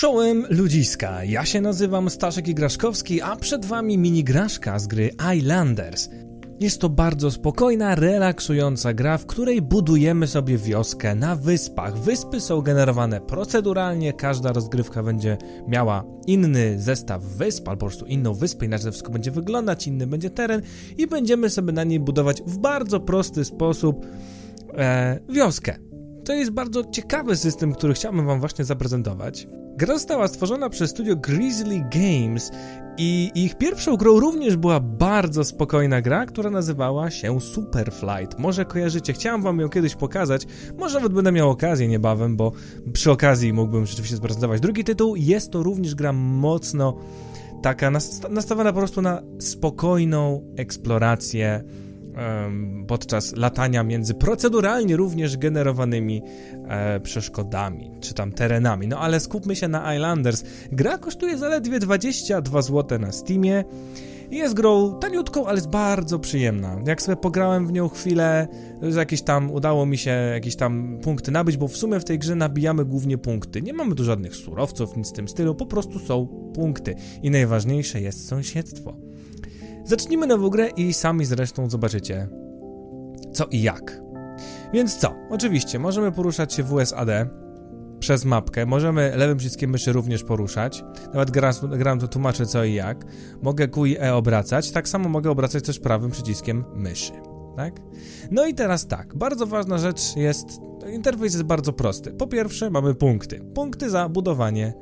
Czołem ludziska, ja się nazywam Staszek Igraszkowski, a przed wami minigraszka z gry Islanders. Jest to bardzo spokojna, relaksująca gra, w której budujemy sobie wioskę na wyspach. Wyspy są generowane proceduralnie, każda rozgrywka będzie miała inny zestaw wysp, albo po prostu inną wyspę, inaczej to wszystko będzie wyglądać, inny będzie teren i będziemy sobie na niej budować w bardzo prosty sposób e, wioskę. To jest bardzo ciekawy system, który chciałbym wam właśnie zaprezentować. Gra została stworzona przez studio Grizzly Games i ich pierwszą grą również była bardzo spokojna gra, która nazywała się Superflight. Może kojarzycie, chciałem wam ją kiedyś pokazać, może nawet będę miał okazję niebawem, bo przy okazji mógłbym rzeczywiście zaprezentować drugi tytuł. Jest to również gra mocno taka nastawiona po prostu na spokojną eksplorację podczas latania między proceduralnie również generowanymi e, przeszkodami, czy tam terenami. No ale skupmy się na Islanders. Gra kosztuje zaledwie 22 zł na Steamie. Jest grą taniutką, ale jest bardzo przyjemna. Jak sobie pograłem w nią chwilę, jakieś tam udało mi się jakieś tam punkty nabyć, bo w sumie w tej grze nabijamy głównie punkty. Nie mamy tu żadnych surowców, nic w tym stylu, po prostu są punkty. I najważniejsze jest sąsiedztwo. Zacznijmy nową grę i sami zresztą zobaczycie co i jak. Więc co? Oczywiście, możemy poruszać się w USAD przez mapkę, możemy lewym przyciskiem myszy również poruszać, nawet gram, gram to tłumaczę co i jak. Mogę Q i E obracać, tak samo mogę obracać też prawym przyciskiem myszy. Tak? No i teraz tak, bardzo ważna rzecz jest, interfejs jest bardzo prosty. Po pierwsze mamy punkty. Punkty za budowanie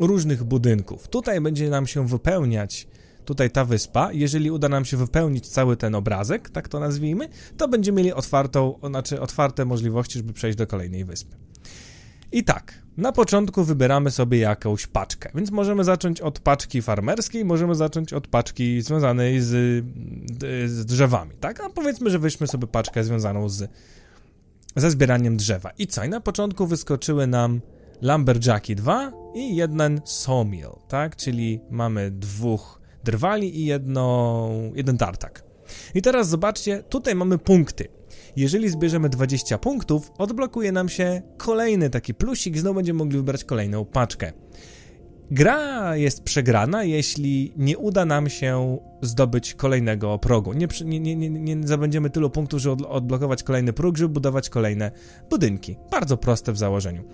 różnych budynków. Tutaj będzie nam się wypełniać tutaj ta wyspa, jeżeli uda nam się wypełnić cały ten obrazek, tak to nazwijmy, to będziemy mieli otwartą, znaczy otwarte możliwości, żeby przejść do kolejnej wyspy. I tak, na początku wybieramy sobie jakąś paczkę, więc możemy zacząć od paczki farmerskiej, możemy zacząć od paczki związanej z, z drzewami, tak? A powiedzmy, że weźmy sobie paczkę związaną z, ze zbieraniem drzewa. I co? I na początku wyskoczyły nam Lumberjacki 2 i jeden Sawmill, tak? Czyli mamy dwóch drwali i jedno, jeden tartak. I teraz zobaczcie, tutaj mamy punkty. Jeżeli zbierzemy 20 punktów, odblokuje nam się kolejny taki plusik, znowu będziemy mogli wybrać kolejną paczkę. Gra jest przegrana, jeśli nie uda nam się zdobyć kolejnego progu. Nie, nie, nie, nie zabędziemy tylu punktów, żeby odblokować kolejny próg, żeby budować kolejne budynki. Bardzo proste w założeniu.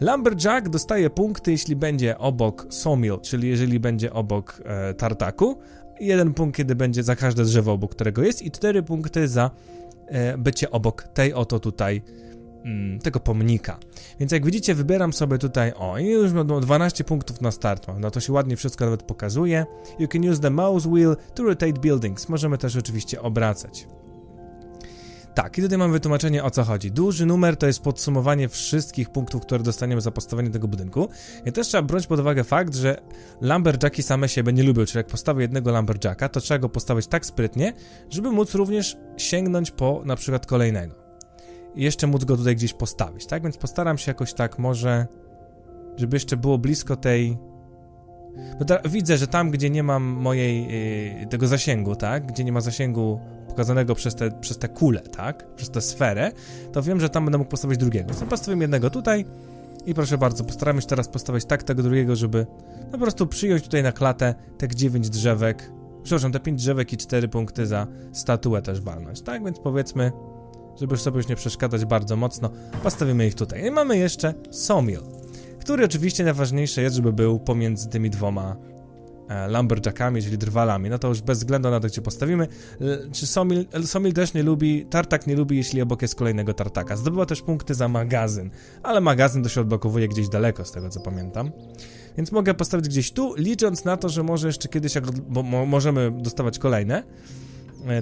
Lumberjack dostaje punkty, jeśli będzie obok sawmill, czyli jeżeli będzie obok e, tartaku. Jeden punkt, kiedy będzie za każde drzewo, obok którego jest i cztery punkty za e, bycie obok tej oto tutaj tego pomnika. Więc jak widzicie, wybieram sobie tutaj, o, i już mam 12 punktów na start, no to się ładnie wszystko nawet pokazuje. You can use the mouse wheel to rotate buildings. Możemy też oczywiście obracać. Tak, i tutaj mamy wytłumaczenie o co chodzi. Duży numer to jest podsumowanie wszystkich punktów, które dostaniemy za postawienie tego budynku. I też trzeba brać pod uwagę fakt, że lumberjacki same siebie nie lubią, czyli jak postawię jednego lumberjacka, to trzeba go postawić tak sprytnie, żeby móc również sięgnąć po na przykład kolejnego jeszcze móc go tutaj gdzieś postawić, tak? Więc postaram się jakoś tak może, żeby jeszcze było blisko tej... Bo widzę, że tam, gdzie nie mam mojej, yy, tego zasięgu, tak? Gdzie nie ma zasięgu pokazanego przez te, przez te kule, tak? Przez tę sferę, to wiem, że tam będę mógł postawić drugiego. Więc postawię jednego tutaj i proszę bardzo, postaramy się teraz postawić tak tego drugiego, żeby no po prostu przyjąć tutaj na klatę te 9 drzewek, przepraszam, te 5 drzewek i 4 punkty za statuę też walnąć, tak? Więc powiedzmy żeby sobie już nie przeszkadzać bardzo mocno, postawimy ich tutaj. I mamy jeszcze Sawmill, który oczywiście najważniejsze jest, żeby był pomiędzy tymi dwoma e, lumberjackami, czyli drwalami. No to już bez względu na to, gdzie postawimy. Czy Sawmill, Sawmill też nie lubi, Tartak nie lubi, jeśli obok jest kolejnego Tartaka. Zdobywa też punkty za magazyn, ale magazyn to się odblokowuje gdzieś daleko, z tego co pamiętam. Więc mogę postawić gdzieś tu, licząc na to, że może jeszcze kiedyś, bo możemy dostawać kolejne,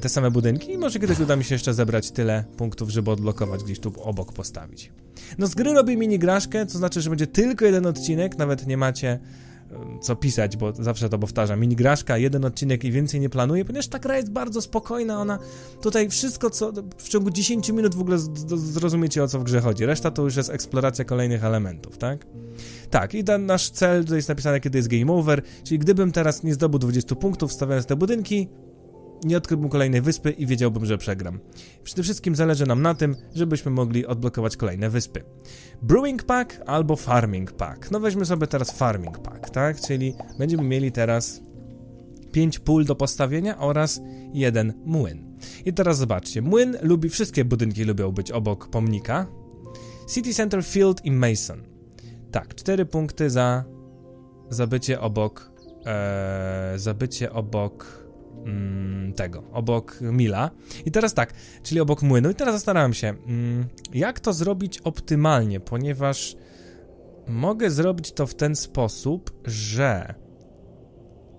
te same budynki i może kiedyś uda mi się jeszcze zebrać tyle punktów, żeby odblokować gdzieś tu obok postawić. No z gry robię minigraszkę, co znaczy, że będzie tylko jeden odcinek, nawet nie macie e, co pisać, bo zawsze to powtarzam. Minigraszka, jeden odcinek i więcej nie planuję, ponieważ ta gra jest bardzo spokojna, ona tutaj wszystko, co w ciągu 10 minut w ogóle zrozumiecie o co w grze chodzi. Reszta to już jest eksploracja kolejnych elementów, tak? Tak, i ten nasz cel, tutaj jest napisane, kiedy jest game over, czyli gdybym teraz nie zdobył 20 punktów, stawiając te budynki, nie odkryłbym kolejnej wyspy i wiedziałbym, że przegram. Przede wszystkim zależy nam na tym, żebyśmy mogli odblokować kolejne wyspy. Brewing Pack albo Farming Pack. No weźmy sobie teraz Farming Pack, tak? Czyli będziemy mieli teraz 5 pól do postawienia oraz jeden młyn. I teraz zobaczcie, młyn lubi, wszystkie budynki lubią być obok pomnika. City Center Field i Mason. Tak, 4 punkty za zabycie obok e, zabycie obok mm, tego, obok Mila. I teraz tak, czyli obok młynu. I teraz zastanawiam się, mm, jak to zrobić optymalnie, ponieważ mogę zrobić to w ten sposób, że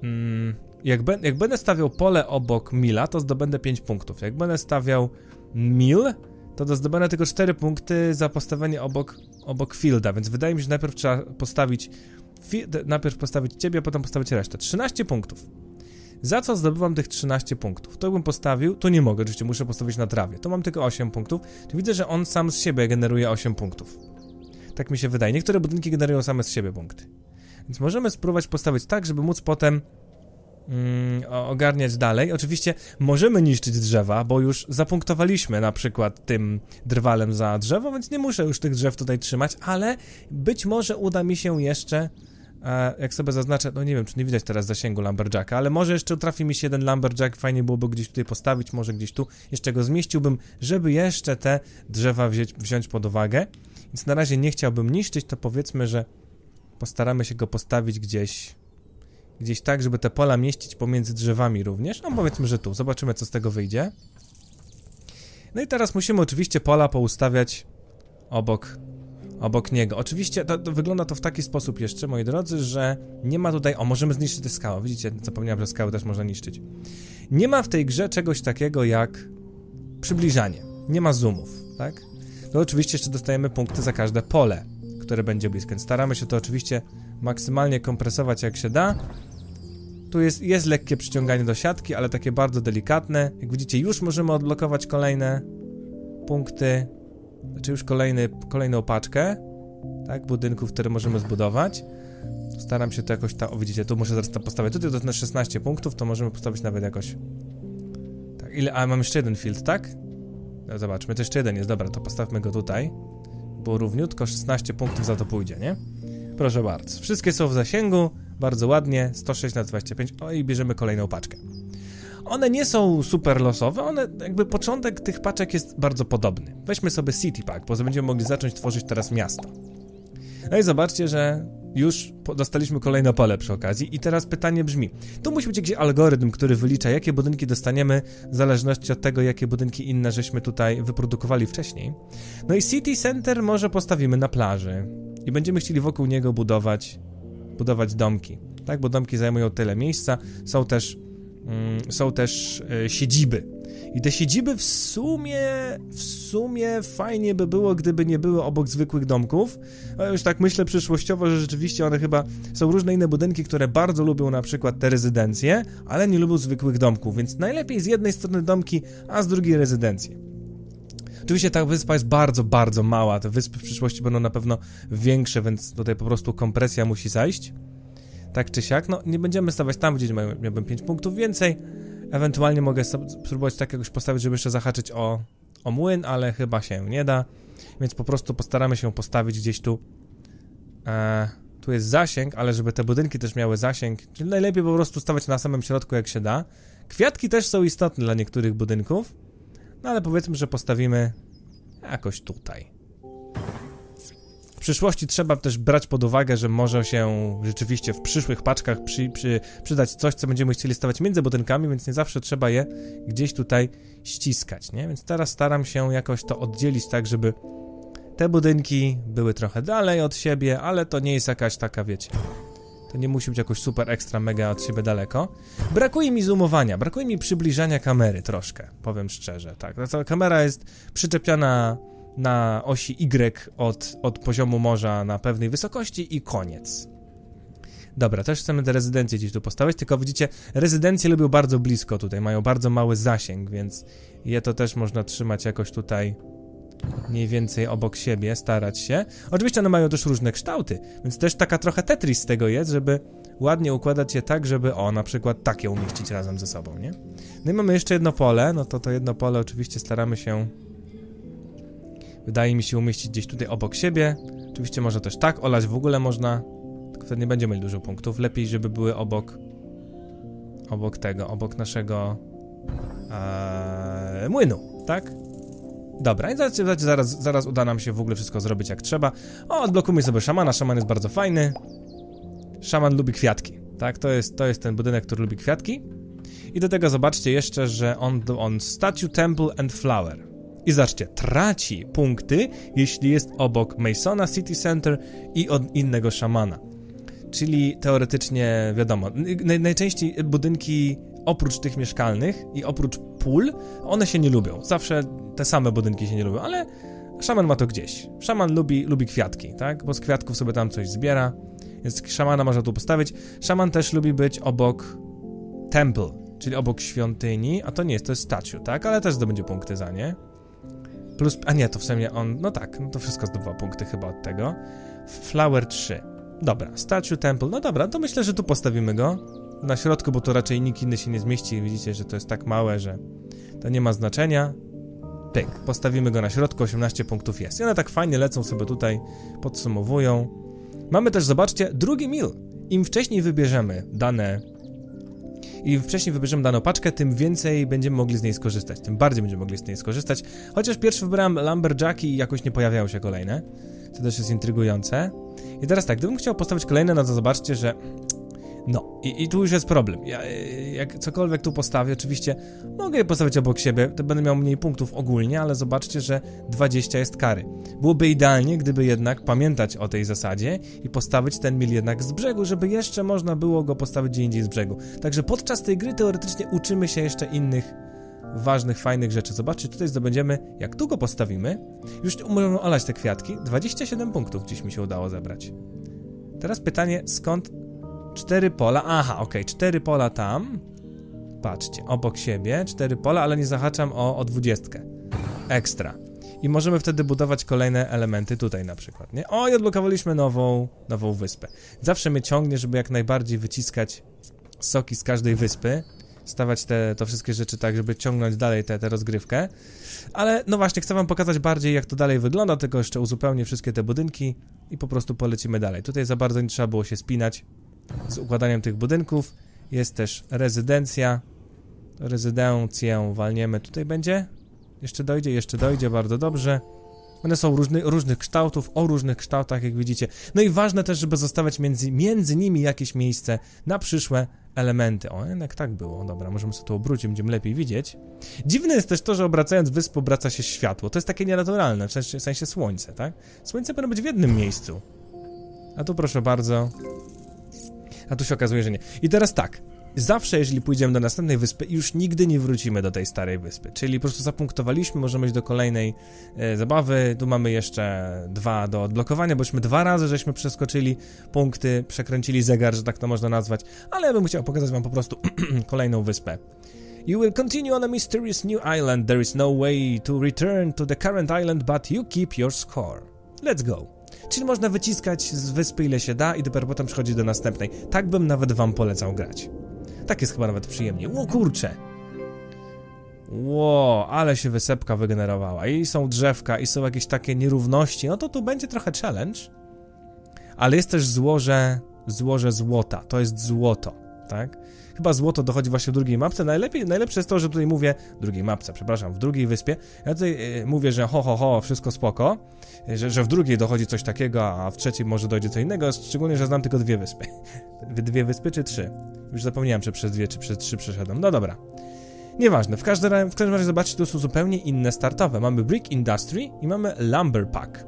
mm, jak, be, jak będę stawiał pole obok Mila, to zdobędę 5 punktów. Jak będę stawiał Mil, to zdobędę tylko 4 punkty za postawienie obok, obok Fielda, więc wydaje mi się, że najpierw trzeba postawić najpierw postawić ciebie, a potem postawić resztę. 13 punktów. Za co zdobywam tych 13 punktów? To bym postawił, tu nie mogę, oczywiście muszę postawić na trawie. To mam tylko 8 punktów. Tu widzę, że on sam z siebie generuje 8 punktów. Tak mi się wydaje. Niektóre budynki generują same z siebie punkty. Więc możemy spróbować postawić tak, żeby móc potem mm, ogarniać dalej. Oczywiście możemy niszczyć drzewa, bo już zapunktowaliśmy na przykład tym drwalem za drzewo, więc nie muszę już tych drzew tutaj trzymać, ale być może uda mi się jeszcze jak sobie zaznaczę, no nie wiem, czy nie widać teraz zasięgu Lumberjacka, ale może jeszcze trafi mi się jeden Lumberjack, fajnie byłoby gdzieś tutaj postawić, może gdzieś tu jeszcze go zmieściłbym, żeby jeszcze te drzewa wziąć, wziąć pod uwagę. Więc na razie nie chciałbym niszczyć, to powiedzmy, że postaramy się go postawić gdzieś gdzieś tak, żeby te pola mieścić pomiędzy drzewami również. No powiedzmy, że tu. Zobaczymy, co z tego wyjdzie. No i teraz musimy oczywiście pola poustawiać obok obok niego. Oczywiście to, to, wygląda to w taki sposób jeszcze, moi drodzy, że nie ma tutaj... O, możemy zniszczyć te skały. Widzicie, zapomniałem, że skały też można niszczyć. Nie ma w tej grze czegoś takiego jak przybliżanie. Nie ma zoomów, tak? No oczywiście jeszcze dostajemy punkty za każde pole, które będzie bliskie. Staramy się to oczywiście maksymalnie kompresować jak się da. Tu jest, jest lekkie przyciąganie do siatki, ale takie bardzo delikatne. Jak widzicie, już możemy odblokować kolejne punkty znaczy już kolejny, kolejną paczkę, tak, budynków, które możemy zbudować. Staram się to jakoś tam, o widzicie, tu muszę zaraz to postawić, tutaj to na 16 punktów, to możemy postawić nawet jakoś, tak, ile, a mam jeszcze jeden field, tak? No, zobaczmy, to jeszcze jeden jest, dobra, to postawmy go tutaj, bo równiutko 16 punktów za to pójdzie, nie? Proszę bardzo, wszystkie są w zasięgu, bardzo ładnie, 106 na 25, o i bierzemy kolejną paczkę. One nie są super losowe, one jakby początek tych paczek jest bardzo podobny. Weźmy sobie City Pack, bo będziemy mogli zacząć tworzyć teraz miasto. No i zobaczcie, że już dostaliśmy kolejne pole przy okazji i teraz pytanie brzmi, tu musi być jakiś algorytm, który wylicza, jakie budynki dostaniemy w zależności od tego, jakie budynki inne żeśmy tutaj wyprodukowali wcześniej. No i City Center może postawimy na plaży i będziemy chcieli wokół niego budować, budować domki, tak, bo domki zajmują tyle miejsca, są też są też e, siedziby. I te siedziby w sumie, w sumie fajnie by było, gdyby nie były obok zwykłych domków. A już tak myślę przyszłościowo, że rzeczywiście one chyba są różne inne budynki, które bardzo lubią na przykład te rezydencje, ale nie lubią zwykłych domków, więc najlepiej z jednej strony domki, a z drugiej rezydencje. Oczywiście ta wyspa jest bardzo, bardzo mała. Te wyspy w przyszłości będą na pewno większe, więc tutaj po prostu kompresja musi zajść tak czy siak. No, nie będziemy stawiać tam, gdzie miałbym 5 punktów więcej. Ewentualnie mogę spróbować tak jakoś postawić, żeby jeszcze zahaczyć o, o młyn, ale chyba się nie da. Więc po prostu postaramy się postawić gdzieś tu. E, tu jest zasięg, ale żeby te budynki też miały zasięg, czyli najlepiej po prostu stawiać na samym środku, jak się da. Kwiatki też są istotne dla niektórych budynków, no ale powiedzmy, że postawimy jakoś tutaj przyszłości trzeba też brać pod uwagę, że może się rzeczywiście w przyszłych paczkach przy, przy, przydać coś, co będziemy chcieli stawiać między budynkami, więc nie zawsze trzeba je gdzieś tutaj ściskać, nie? Więc teraz staram się jakoś to oddzielić tak, żeby te budynki były trochę dalej od siebie, ale to nie jest jakaś taka, wiecie... To nie musi być jakoś super ekstra mega od siebie daleko. Brakuje mi zoomowania, brakuje mi przybliżania kamery troszkę, powiem szczerze, tak. Ta kamera jest przyczepiona na osi Y od, od poziomu morza na pewnej wysokości i koniec. Dobra, też chcemy te rezydencje gdzieś tu postawić, tylko widzicie, rezydencje lubią bardzo blisko tutaj, mają bardzo mały zasięg, więc je to też można trzymać jakoś tutaj mniej więcej obok siebie, starać się. Oczywiście one mają też różne kształty, więc też taka trochę Tetris z tego jest, żeby ładnie układać je tak, żeby o, na przykład takie umieścić razem ze sobą, nie? No i mamy jeszcze jedno pole, no to to jedno pole oczywiście staramy się wydaje mi się umieścić gdzieś tutaj obok siebie. Oczywiście może też tak, olać w ogóle można, tylko wtedy nie będziemy mieli dużo punktów. Lepiej, żeby były obok obok tego, obok naszego ee, młynu, tak? Dobra, i zaraz, zaraz, zaraz uda nam się w ogóle wszystko zrobić jak trzeba. O, odblokujmy sobie szamana, szaman jest bardzo fajny. Szaman lubi kwiatki, tak? To jest, to jest ten budynek, który lubi kwiatki. I do tego zobaczcie jeszcze, że on, on Statue, Temple and Flower. I zobaczcie, traci punkty, jeśli jest obok Masona City Center i od innego szamana. Czyli teoretycznie, wiadomo, naj, najczęściej budynki oprócz tych mieszkalnych i oprócz pól, one się nie lubią. Zawsze te same budynki się nie lubią, ale szaman ma to gdzieś. Szaman lubi, lubi kwiatki, tak? Bo z kwiatków sobie tam coś zbiera, więc szamana można tu postawić. Szaman też lubi być obok temple, czyli obok świątyni, a to nie jest, to jest statue, tak? Ale też zdobędzie punkty za nie. Plus, a nie, to w sumie on, no tak, no to wszystko zdobywa punkty chyba od tego. Flower 3. Dobra, Statue Temple, no dobra, to myślę, że tu postawimy go. Na środku, bo to raczej nikt inny się nie zmieści. Widzicie, że to jest tak małe, że to nie ma znaczenia. Pyk, postawimy go na środku, 18 punktów jest. I one tak fajnie lecą sobie tutaj, podsumowują. Mamy też, zobaczcie, drugi mil. Im wcześniej wybierzemy dane i wcześniej wybierzemy daną paczkę, tym więcej będziemy mogli z niej skorzystać, tym bardziej będziemy mogli z niej skorzystać. Chociaż pierwszy wybrałem Lumberjacki i jakoś nie pojawiają się kolejne, co też jest intrygujące. I teraz tak, gdybym chciał postawić kolejne, no to zobaczcie, że no, i, i, tu już jest problem. Ja, jak cokolwiek tu postawię, oczywiście mogę je postawić obok siebie, to będę miał mniej punktów ogólnie, ale zobaczcie, że 20 jest kary. Byłoby idealnie, gdyby jednak pamiętać o tej zasadzie i postawić ten mil jednak z brzegu, żeby jeszcze można było go postawić gdzie indziej z brzegu. Także podczas tej gry teoretycznie uczymy się jeszcze innych ważnych, fajnych rzeczy. Zobaczcie, tutaj zdobędziemy, jak tu go postawimy, już możemy olać te kwiatki, 27 punktów dziś mi się udało zebrać. Teraz pytanie, skąd Cztery pola, aha, okay, cztery pola tam. Patrzcie, obok siebie, cztery pola, ale nie zahaczam o, o dwudziestkę. Ekstra. I możemy wtedy budować kolejne elementy tutaj na przykład, nie? O, i odblokowaliśmy nową, nową wyspę. Zawsze mnie ciągnie, żeby jak najbardziej wyciskać soki z każdej wyspy, stawiać te, to wszystkie rzeczy tak, żeby ciągnąć dalej tę rozgrywkę. Ale no właśnie, chcę wam pokazać bardziej, jak to dalej wygląda, tylko jeszcze uzupełnię wszystkie te budynki i po prostu polecimy dalej. Tutaj za bardzo nie trzeba było się spinać, z układaniem tych budynków. Jest też rezydencja. Rezydencję walniemy. Tutaj będzie? Jeszcze dojdzie, jeszcze dojdzie, bardzo dobrze. One są różny, różnych kształtów, o różnych kształtach, jak widzicie. No i ważne też, żeby zostawiać między, między nimi jakieś miejsce na przyszłe elementy. O, jednak tak było. Dobra, możemy sobie to obrócić, będziemy lepiej widzieć. Dziwne jest też to, że obracając wyspę obraca się światło. To jest takie nienaturalne, w sensie, w sensie słońce, tak? Słońce powinno być w jednym miejscu. A tu proszę bardzo, a tu się okazuje, że nie. I teraz tak. Zawsze, jeżeli pójdziemy do następnej wyspy, już nigdy nie wrócimy do tej starej wyspy. Czyli po prostu zapunktowaliśmy, możemy iść do kolejnej e, zabawy. Tu mamy jeszcze dwa do odblokowania, bośmy dwa razy żeśmy przeskoczyli punkty, przekręcili zegar, że tak to można nazwać. Ale ja bym chciał pokazać wam po prostu kolejną wyspę. You will continue on a mysterious new island. There is no way to return to the current island, but you keep your score. Let's go. Czyli można wyciskać z wyspy ile się da i dopiero potem przechodzić do następnej. Tak bym nawet wam polecał grać. Tak jest chyba nawet przyjemnie. Ło kurcze! Ło, ale się wysepka wygenerowała. I są drzewka, i są jakieś takie nierówności. No to tu będzie trochę challenge. Ale jest też złoże, złoże złota. To jest złoto, tak? Chyba złoto dochodzi właśnie w drugiej mapce. Najlepiej, najlepsze jest to, że tutaj mówię, drugiej mapce, przepraszam, w drugiej wyspie. Ja tutaj y, mówię, że ho, ho, ho, wszystko spoko, że, że w drugiej dochodzi coś takiego, a w trzeciej może dojdzie co innego, szczególnie, że znam tylko dwie wyspy. dwie wyspy czy trzy? Już zapomniałem, czy przez dwie, czy przez trzy przeszedłem. No dobra. Nieważne, w każdym, w każdym razie zobaczcie, tu są zupełnie inne startowe. Mamy Brick Industry i mamy Lumber Pack.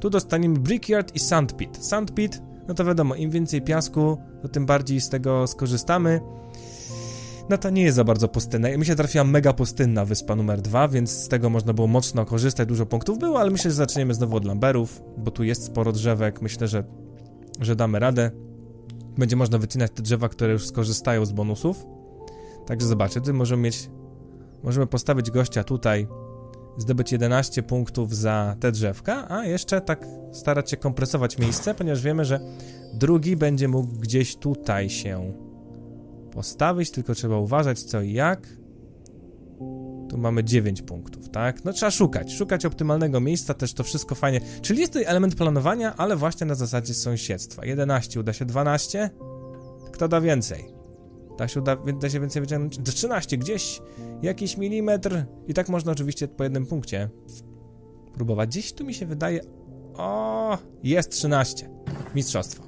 Tu dostaniemy Brickyard i Sandpit. Sandpit no to wiadomo, im więcej piasku, to tym bardziej z tego skorzystamy. No to nie jest za bardzo pustynna. Mi się trafiła mega pustynna wyspa numer dwa, więc z tego można było mocno korzystać, dużo punktów było, ale myślę, że zaczniemy znowu od lamberów, bo tu jest sporo drzewek, myślę, że, że damy radę. Będzie można wycinać te drzewa, które już skorzystają z bonusów. Także zobaczcie, tu możemy mieć... Możemy postawić gościa tutaj zdobyć 11 punktów za te drzewka, a jeszcze tak starać się kompresować miejsce, ponieważ wiemy, że drugi będzie mógł gdzieś tutaj się postawić, tylko trzeba uważać co i jak. Tu mamy 9 punktów, tak? No trzeba szukać, szukać optymalnego miejsca, też to wszystko fajnie. Czyli jest tutaj element planowania, ale właśnie na zasadzie sąsiedztwa. 11, uda się 12? Kto da więcej? Da się, uda, da się więcej wyciągnąć? 13, gdzieś jakiś milimetr. I tak można oczywiście po jednym punkcie próbować. Gdzieś tu mi się wydaje... O, jest 13. Mistrzostwo.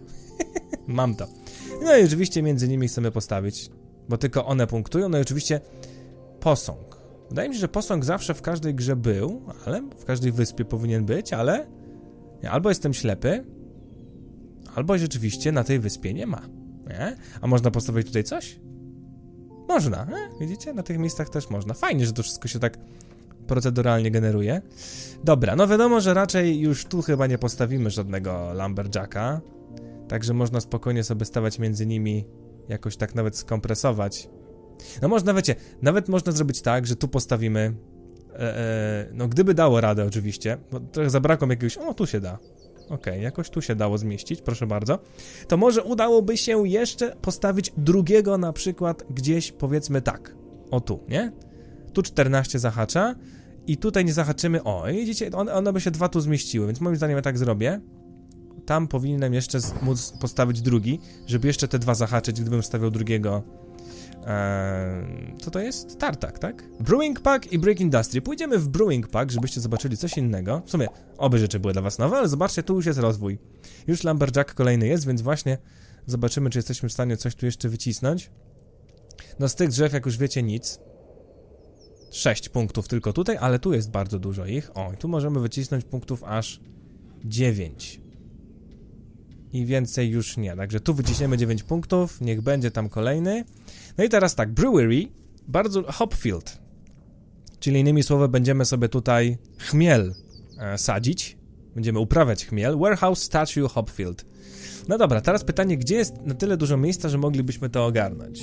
Mam to. No i oczywiście między nimi chcemy postawić, bo tylko one punktują. No i oczywiście posąg. Wydaje mi się, że posąg zawsze w każdej grze był, ale w każdej wyspie powinien być, ale albo jestem ślepy, albo rzeczywiście na tej wyspie nie ma. Nie? A można postawić tutaj coś? Można, nie? widzicie? Na tych miejscach też można. Fajnie, że to wszystko się tak proceduralnie generuje. Dobra, no wiadomo, że raczej już tu chyba nie postawimy żadnego Lumberjacka, także można spokojnie sobie stawać między nimi, jakoś tak nawet skompresować no można, wiecie, nawet można zrobić tak, że tu postawimy, e, e, no gdyby dało radę oczywiście, bo trochę zabrakło jakiegoś, o tu się da, okej, okay, jakoś tu się dało zmieścić, proszę bardzo, to może udałoby się jeszcze postawić drugiego na przykład gdzieś, powiedzmy tak, o tu, nie? Tu 14 zahacza i tutaj nie zahaczymy, o, widzicie, one, one by się dwa tu zmieściły, więc moim zdaniem ja tak zrobię, tam powinienem jeszcze móc postawić drugi, żeby jeszcze te dwa zahaczyć, gdybym stawiał drugiego Eee, co to jest? Tartak, tak? Brewing Pack i Brick Industry. Pójdziemy w Brewing Pack, żebyście zobaczyli coś innego. W sumie obie rzeczy były dla was nowe, ale zobaczcie, tu już jest rozwój. Już Lumberjack kolejny jest, więc właśnie zobaczymy, czy jesteśmy w stanie coś tu jeszcze wycisnąć. No z tych drzew, jak już wiecie, nic. 6 punktów tylko tutaj, ale tu jest bardzo dużo ich. O, i tu możemy wycisnąć punktów aż 9 i więcej już nie. Także tu wyciśniemy 9 punktów, niech będzie tam kolejny. No i teraz tak, brewery, bardzo hopfield, czyli innymi słowy będziemy sobie tutaj chmiel e, sadzić, będziemy uprawiać chmiel, warehouse, statue, hopfield. No dobra, teraz pytanie, gdzie jest na tyle dużo miejsca, że moglibyśmy to ogarnąć?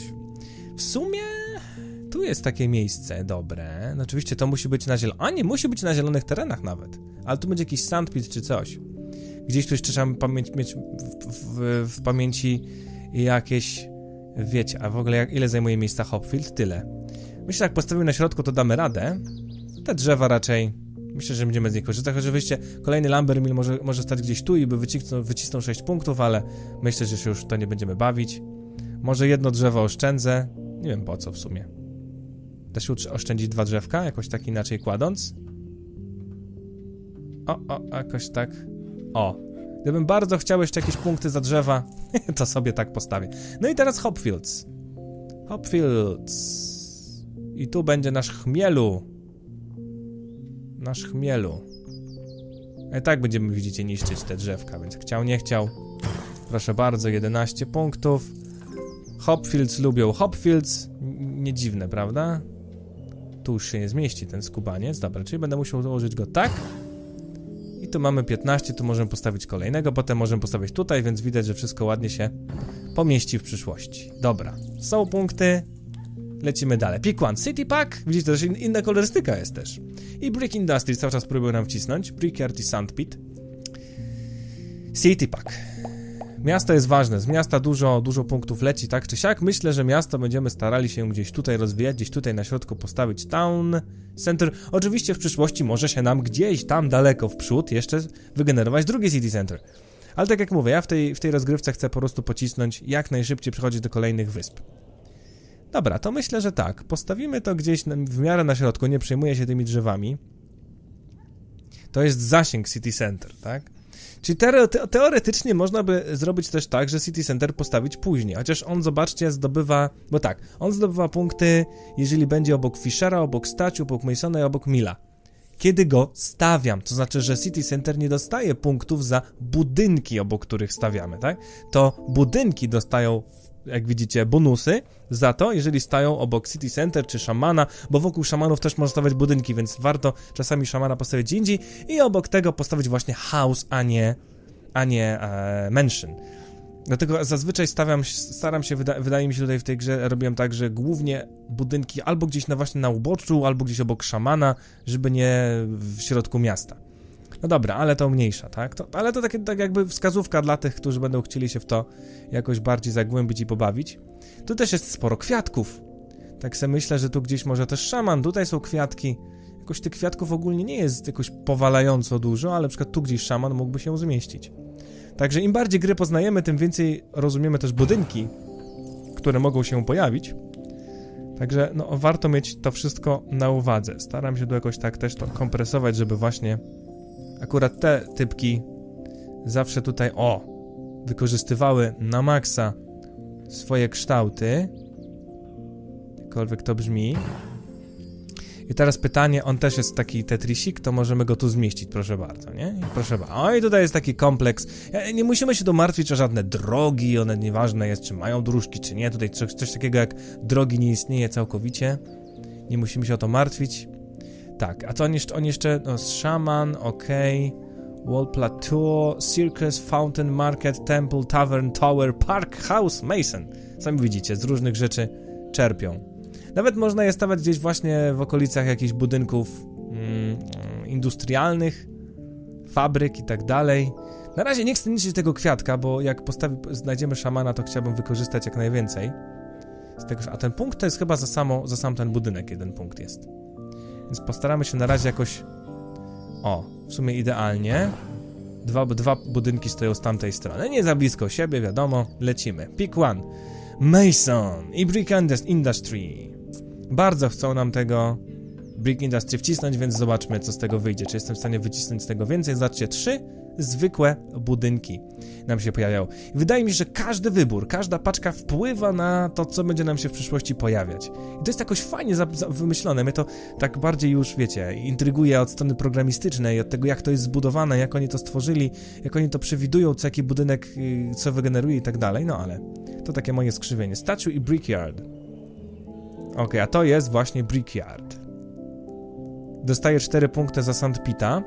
W sumie tu jest takie miejsce dobre. No oczywiście to musi być na zielonych. A nie, musi być na zielonych terenach nawet. Ale tu będzie jakiś sandpit czy coś. Gdzieś tu jeszcze trzeba pamięć, mieć w, w, w, pamięci jakieś, wiecie, a w ogóle jak, ile zajmuje miejsca Hopfield? Tyle. Myślę, że jak postawimy na środku, to damy radę. Te drzewa raczej, myślę, że będziemy z nich korzystać. Oczywiście kolejny Lumber Mill może, może stać gdzieś tu i by wycisnął, wycisnął 6 punktów, ale myślę, że się już to nie będziemy bawić. Może jedno drzewo oszczędzę. Nie wiem po co w sumie. Da się oszczędzić dwa drzewka, jakoś tak inaczej kładąc. O, o, jakoś tak. O, gdybym bardzo chciał jeszcze jakieś punkty za drzewa, to sobie tak postawię. No i teraz Hopfields. Hopfields. I tu będzie nasz chmielu. Nasz chmielu. I tak będziemy, widzicie, niszczyć te drzewka, więc chciał, nie chciał. Proszę bardzo, 11 punktów. Hopfields lubią Hopfields. Nie dziwne, prawda? Tu już się nie zmieści ten skubaniec. Dobra, czyli będę musiał założyć go tak. I tu mamy 15, tu możemy postawić kolejnego, potem możemy postawić tutaj, więc widać, że wszystko ładnie się pomieści w przyszłości. Dobra, są punkty, lecimy dalej. Pick one, City Pack, widzicie, to też inna kolorystyka jest też. I Brick Industry cały czas próbują nam wcisnąć, Brickyard i Sandpit. City Pack. Miasto jest ważne, z miasta dużo, dużo punktów leci, tak czy siak. Myślę, że miasto będziemy starali się gdzieś tutaj rozwijać, gdzieś tutaj na środku postawić town center. Oczywiście w przyszłości może się nam gdzieś tam daleko w przód jeszcze wygenerować drugi city center. Ale tak jak mówię, ja w tej, w tej rozgrywce chcę po prostu pocisnąć jak najszybciej przechodzić do kolejnych wysp. Dobra, to myślę, że tak. Postawimy to gdzieś w miarę na środku, nie przejmuję się tymi drzewami. To jest zasięg City Center, tak? Czyli te teoretycznie można by zrobić też tak, że City Center postawić później, chociaż on, zobaczcie, zdobywa, bo tak, on zdobywa punkty, jeżeli będzie obok Fishera, obok Staciu, obok Masona i obok Mila. Kiedy go stawiam, to znaczy, że City Center nie dostaje punktów za budynki, obok których stawiamy, tak? To budynki dostają jak widzicie, bonusy za to, jeżeli stają obok City Center czy szamana, bo wokół szamanów też można stawiać budynki, więc warto czasami szamana postawić indziej i obok tego postawić właśnie house, a nie, a nie e, mansion. Dlatego zazwyczaj stawiam, staram się, wyda, wydaje mi się tutaj w tej grze, robiłem tak, że głównie budynki albo gdzieś na właśnie na uboczu, albo gdzieś obok szamana, żeby nie w środku miasta. No dobra, ale to mniejsza, tak? To, ale to takie, tak jakby wskazówka dla tych, którzy będą chcieli się w to jakoś bardziej zagłębić i pobawić. Tu też jest sporo kwiatków. Tak sobie myślę, że tu gdzieś może też szaman, tutaj są kwiatki. Jakoś tych kwiatków ogólnie nie jest jakoś powalająco dużo, ale na przykład tu gdzieś szaman mógłby się zmieścić. Także im bardziej gry poznajemy, tym więcej rozumiemy też budynki, które mogą się pojawić. Także no, warto mieć to wszystko na uwadze. Staram się tu jakoś tak też to kompresować, żeby właśnie akurat te typki zawsze tutaj, o, wykorzystywały na maksa swoje kształty. Jakkolwiek to brzmi. I teraz pytanie, on też jest taki tetrisik, to możemy go tu zmieścić, proszę bardzo, nie? I proszę bardzo. O, i tutaj jest taki kompleks. Nie musimy się tu martwić o żadne drogi, one nieważne jest, czy mają dróżki, czy nie. Tutaj coś, coś takiego jak drogi nie istnieje całkowicie. Nie musimy się o to martwić. Tak, a to on jeszcze, on jeszcze no, Shaman, okej. Okay. Wall Plateau, Circus, Fountain, Market, Temple, Tavern, Tower, Park, House, Mason. Sami widzicie, z różnych rzeczy czerpią. Nawet można je stawiać gdzieś właśnie w okolicach jakichś budynków mm, industrialnych, fabryk i tak dalej. Na razie nie chcę niszczyć tego kwiatka, bo jak postawi, znajdziemy szamana, to chciałbym wykorzystać jak najwięcej. Z tego, a ten punkt to jest chyba za, samo, za sam ten budynek, jeden punkt jest. Więc postaramy się na razie jakoś... O, w sumie idealnie. Dwa, dwa budynki stoją z tamtej strony. Nie za blisko siebie, wiadomo. Lecimy. Pick one. Mason i Brick Industry. Bardzo chcą nam tego Brick Industry wcisnąć, więc zobaczmy, co z tego wyjdzie. Czy jestem w stanie wycisnąć z tego więcej? Zobaczcie, trzy zwykłe budynki nam się pojawiają. Wydaje mi się, że każdy wybór, każda paczka wpływa na to, co będzie nam się w przyszłości pojawiać. I to jest jakoś fajnie wymyślone. Mnie to tak bardziej już, wiecie, intryguje od strony programistycznej, od tego, jak to jest zbudowane, jak oni to stworzyli, jak oni to przewidują, co jaki budynek, y, co wygeneruje i tak dalej. No ale to takie moje skrzywienie. Statue i Brickyard. Ok, a to jest właśnie Brickyard. Dostaje 4 punkty za Sandpita,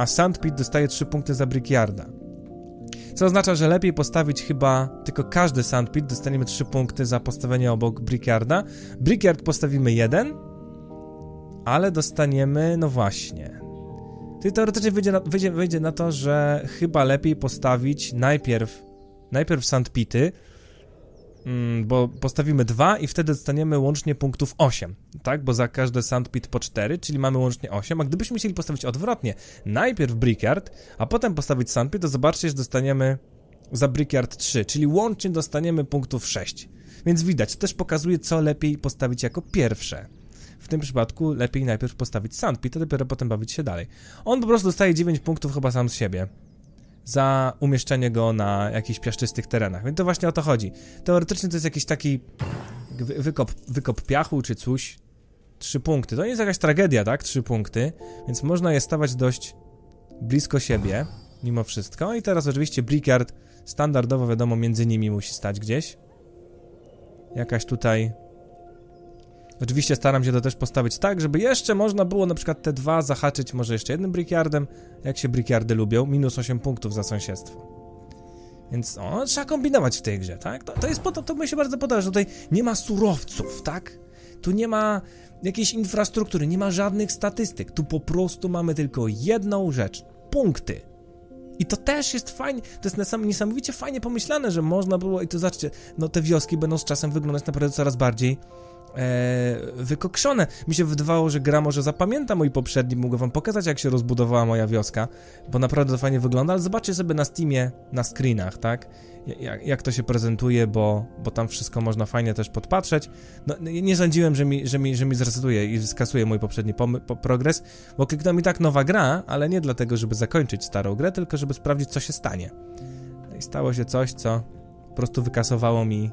a Sandpit dostaje 3 punkty za Brickyarda. Co oznacza, że lepiej postawić chyba tylko każdy Sandpit, dostaniemy 3 punkty za postawienie obok Brickyarda. Brickyard postawimy 1, ale dostaniemy, no właśnie. Czyli teoretycznie wyjdzie na, wyjdzie, wyjdzie na to, że chyba lepiej postawić najpierw, najpierw Sandpity, bo postawimy dwa i wtedy dostaniemy łącznie punktów 8, tak? Bo za każde sandpit po 4, czyli mamy łącznie 8, a gdybyśmy chcieli postawić odwrotnie, najpierw brickyard, a potem postawić sandpit, to zobaczcie, że dostaniemy za brickyard 3, czyli łącznie dostaniemy punktów 6. Więc widać, to też pokazuje, co lepiej postawić jako pierwsze. W tym przypadku lepiej najpierw postawić sandpit, a dopiero potem bawić się dalej. On po prostu dostaje 9 punktów chyba sam z siebie za umieszczenie go na jakichś piaszczystych terenach. Więc to właśnie o to chodzi. Teoretycznie to jest jakiś taki wykop, wykop piachu czy coś. Trzy punkty. To nie jest jakaś tragedia, tak? Trzy punkty. Więc można je stawać dość blisko siebie, mimo wszystko. I teraz oczywiście Brickyard standardowo, wiadomo, między nimi musi stać gdzieś. Jakaś tutaj Oczywiście staram się to też postawić tak, żeby jeszcze można było na przykład te dwa zahaczyć może jeszcze jednym brickyardem, jak się brickyardy lubią, minus 8 punktów za sąsiedztwo. Więc no, trzeba kombinować w tej grze, tak? To, to jest po to, to mi się bardzo podoba, że tutaj nie ma surowców, tak? Tu nie ma jakiejś infrastruktury, nie ma żadnych statystyk. Tu po prostu mamy tylko jedną rzecz. Punkty. I to też jest fajnie, to jest niesamowicie fajnie pomyślane, że można było, i to zobaczcie, no te wioski będą z czasem wyglądać naprawdę coraz bardziej wykokszone. Mi się wydawało, że gra może zapamięta mój poprzedni, mogę wam pokazać jak się rozbudowała moja wioska, bo naprawdę to fajnie wygląda, ale zobaczcie sobie na Steamie, na screenach, tak? Jak, jak to się prezentuje, bo, bo tam wszystko można fajnie też podpatrzeć. No, nie sądziłem, że mi, że mi, że mi zresetuje i skasuje mój poprzedni po progres, bo kliknął mi tak nowa gra, ale nie dlatego, żeby zakończyć starą grę, tylko żeby sprawdzić, co się stanie. No i stało się coś, co po prostu wykasowało mi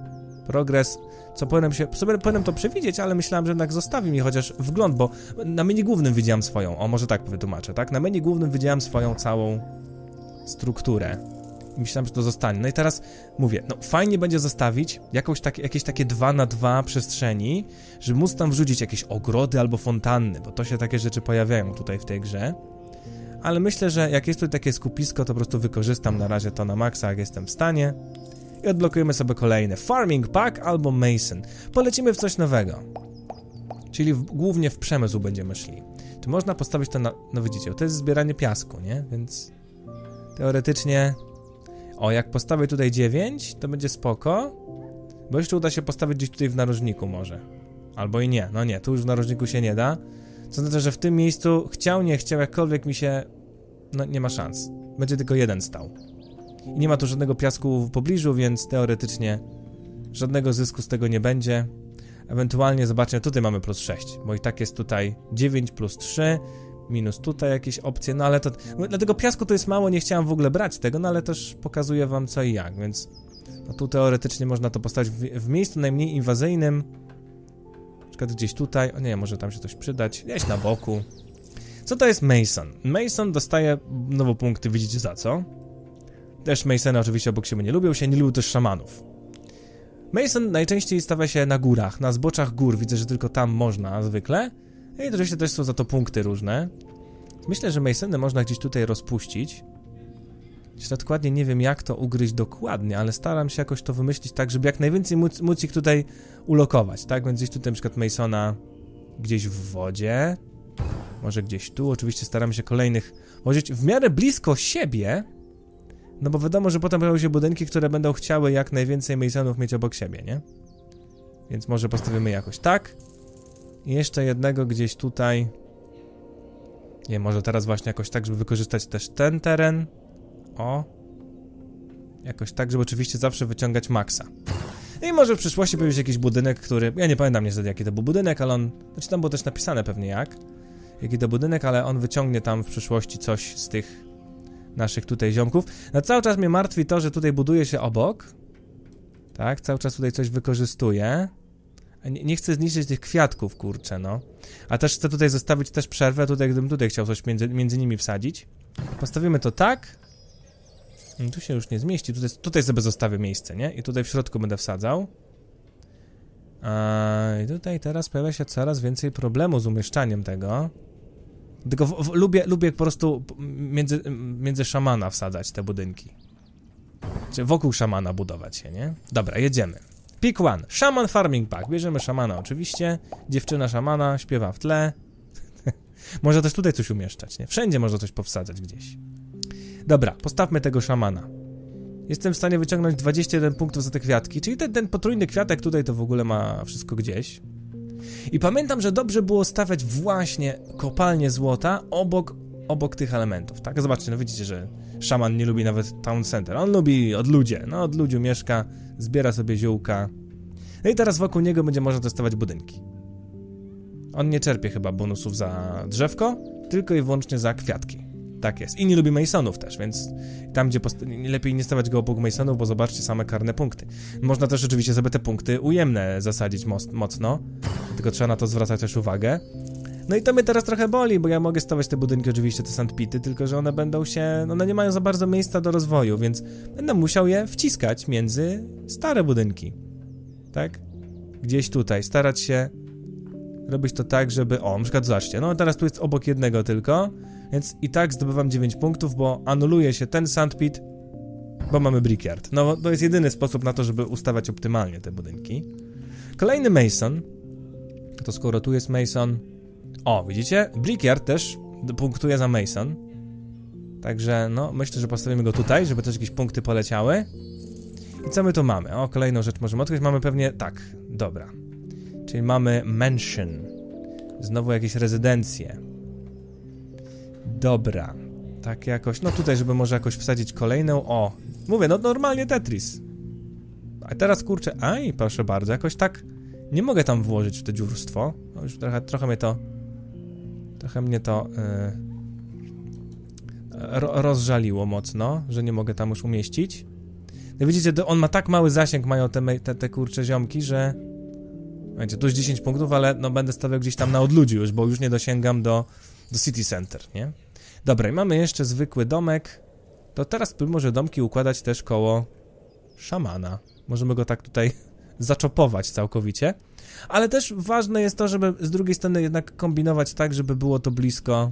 progres, co powinienem się, sobie powinienem to przewidzieć, ale myślałem, że jednak zostawi mi chociaż wgląd, bo na menu głównym widziałem swoją, o może tak wytłumaczę, tak? Na menu głównym widziałem swoją całą strukturę. I myślałem, że to zostanie. No i teraz mówię, no fajnie będzie zostawić jakąś takie, jakieś takie 2 na 2 przestrzeni, żeby móc tam wrzucić jakieś ogrody albo fontanny, bo to się takie rzeczy pojawiają tutaj w tej grze. ale myślę, że jak jest tu takie skupisko, to po prostu wykorzystam na razie to na maksa, jak jestem w stanie. I odblokujemy sobie kolejne. Farming Pack albo Mason. Polecimy w coś nowego. Czyli w, głównie w przemysł będziemy szli. Czy można postawić to na... No widzicie, to jest zbieranie piasku, nie? Więc teoretycznie... O, jak postawię tutaj 9, to będzie spoko. Bo jeszcze uda się postawić gdzieś tutaj w narożniku może. Albo i nie. No nie, tu już w narożniku się nie da. Co znaczy, że w tym miejscu chciał, nie chciał, jakkolwiek mi się... No nie ma szans. Będzie tylko jeden stał. I nie ma tu żadnego piasku w pobliżu, więc teoretycznie żadnego zysku z tego nie będzie. Ewentualnie zobaczmy, tutaj mamy plus 6, bo i tak jest tutaj 9 plus 3, minus tutaj jakieś opcje, no ale to... Dlatego piasku to jest mało, nie chciałem w ogóle brać tego, no ale też pokazuję wam co i jak, więc... No tu teoretycznie można to postawić w, w miejscu najmniej inwazyjnym. Na przykład gdzieś tutaj, o nie, może tam się coś przydać, gdzieś na boku. Co to jest Mason? Mason dostaje nowe punkty, widzicie za co? Też Masony oczywiście obok siebie nie lubią się, nie lubią też szamanów. Mason najczęściej stawia się na górach, na zboczach gór, widzę, że tylko tam można zwykle. I oczywiście też są za to punkty różne. Myślę, że Masony można gdzieś tutaj rozpuścić. Jeszcze dokładnie nie wiem, jak to ugryźć dokładnie, ale staram się jakoś to wymyślić tak, żeby jak najwięcej móc, móc ich tutaj ulokować, tak? Więc gdzieś tutaj na przykład Masona gdzieś w wodzie, może gdzieś tu. Oczywiście staram się kolejnych wozić w miarę blisko siebie, no bo wiadomo, że potem pojawią się budynki, które będą chciały jak najwięcej Masonów mieć obok siebie, nie? Więc może postawimy jakoś tak. I jeszcze jednego gdzieś tutaj. Nie, może teraz właśnie jakoś tak, żeby wykorzystać też ten teren. O. Jakoś tak, żeby oczywiście zawsze wyciągać maksa. I może w przyszłości pojawi się jakiś budynek, który... Ja nie pamiętam niestety jaki to był budynek, ale on... Znaczy tam było też napisane pewnie jak. Jaki to budynek, ale on wyciągnie tam w przyszłości coś z tych naszych tutaj ziomków. No cały czas mnie martwi to, że tutaj buduje się obok. Tak, cały czas tutaj coś wykorzystuje. Nie, nie, chcę zniszczyć tych kwiatków, kurczę, no. A też chcę tutaj zostawić też przerwę, tutaj gdybym tutaj chciał coś między, między nimi wsadzić. Postawimy to tak. Tu się już nie zmieści, tutaj, tutaj sobie zostawię miejsce, nie? I tutaj w środku będę wsadzał. A, I tutaj teraz pojawia się coraz więcej problemu z umieszczaniem tego. Tylko w, w, lubię, lubię po prostu między, między szamana wsadzać te budynki. Czy wokół szamana budować się, nie? Dobra, jedziemy. Pick one. Shaman Farming Pack. Bierzemy szamana oczywiście. Dziewczyna szamana śpiewa w tle. Może też tutaj coś umieszczać, nie? Wszędzie można coś powsadzać gdzieś. Dobra, postawmy tego szamana. Jestem w stanie wyciągnąć 21 punktów za te kwiatki, czyli ten, ten potrójny kwiatek tutaj to w ogóle ma wszystko gdzieś. I pamiętam, że dobrze było stawiać właśnie kopalnię złota obok, obok tych elementów, tak? Zobaczcie, no widzicie, że szaman nie lubi nawet town center. On lubi od ludzie, no od ludziu mieszka, zbiera sobie ziółka. No i teraz wokół niego będzie można testować budynki. On nie czerpie chyba bonusów za drzewko, tylko i wyłącznie za kwiatki. Tak jest. I nie lubi Masonów też, więc tam, gdzie lepiej nie stawiać go obok Masonów, bo zobaczcie same karne punkty. Można też oczywiście sobie te punkty ujemne zasadzić mocno, tylko trzeba na to zwracać też uwagę. No i to mnie teraz trochę boli, bo ja mogę stawiać te budynki, oczywiście te sandpity, tylko że one będą się, no one nie mają za bardzo miejsca do rozwoju, więc będę musiał je wciskać między stare budynki. Tak? Gdzieś tutaj, starać się robić to tak, żeby, o, na przykład zobaczcie, no teraz tu jest obok jednego tylko, więc i tak zdobywam 9 punktów, bo anuluje się ten sandpit, bo mamy brickyard. No, to jest jedyny sposób na to, żeby ustawiać optymalnie te budynki. Kolejny Mason, to skoro tu jest Mason, o, widzicie? Brickyard też punktuje za Mason. Także, no, myślę, że postawimy go tutaj, żeby też jakieś punkty poleciały. I co my tu mamy? O, kolejną rzecz możemy odkryć. Mamy pewnie... Tak, dobra. Czyli mamy mansion. Znowu jakieś rezydencje. Dobra. Tak jakoś... No tutaj, żeby może jakoś wsadzić kolejną... O! Mówię, no normalnie Tetris. A teraz kurczę... Aj, proszę bardzo, jakoś tak... Nie mogę tam włożyć w to dziurstwo. No już trochę, trochę mnie to Trochę mnie to yy, rozżaliło mocno, że nie mogę tam już umieścić. No widzicie, on ma tak mały zasięg, mają te, te, te kurcze ziomki, że... Wiecie, tu już 10 punktów, ale no będę stawiał gdzieś tam na odludziu już, bo już nie dosięgam do, do City Center, nie? Dobra, i mamy jeszcze zwykły domek. To teraz może domki układać też koło szamana. Możemy go tak tutaj zaczopować całkowicie. Ale też ważne jest to, żeby z drugiej strony jednak kombinować tak, żeby było to blisko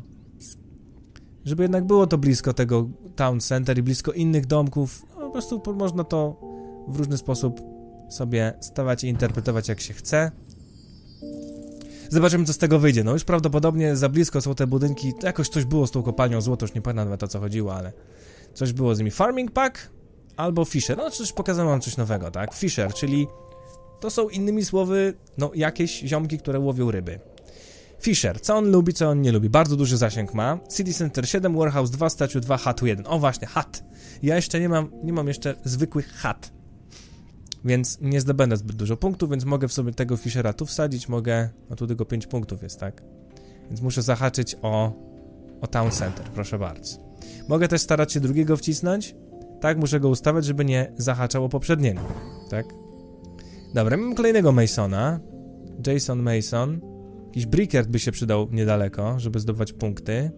żeby jednak było to blisko tego town center i blisko innych domków. No, po prostu można to w różny sposób sobie stawać i interpretować jak się chce. Zobaczymy, co z tego wyjdzie. No już prawdopodobnie za blisko są te budynki. Jakoś coś było z tą kopalnią złoto, już nie pamiętam nawet o co chodziło, ale coś było z nimi. Farming Pack albo Fisher. No, coś pokazałem wam coś nowego, tak? Fisher, czyli to są innymi słowy, no, jakieś ziomki, które łowią ryby. Fisher, co on lubi, co on nie lubi. Bardzo duży zasięg ma. City Center 7, Warehouse 2, Statue 2, Hatu 1. O właśnie, hat. Ja jeszcze nie mam, nie mam jeszcze zwykłych hat. Więc nie zdobędę zbyt dużo punktów, więc mogę w sobie tego Fishera tu wsadzić, mogę... No tu tylko 5 punktów jest, tak? Więc muszę zahaczyć o... o Town Center, proszę bardzo. Mogę też starać się drugiego wcisnąć. Tak, muszę go ustawiać, żeby nie zahaczało poprzedniego, tak? Dobra, mam kolejnego Masona. Jason Mason. Jakiś Brickert by się przydał niedaleko, żeby zdobywać punkty.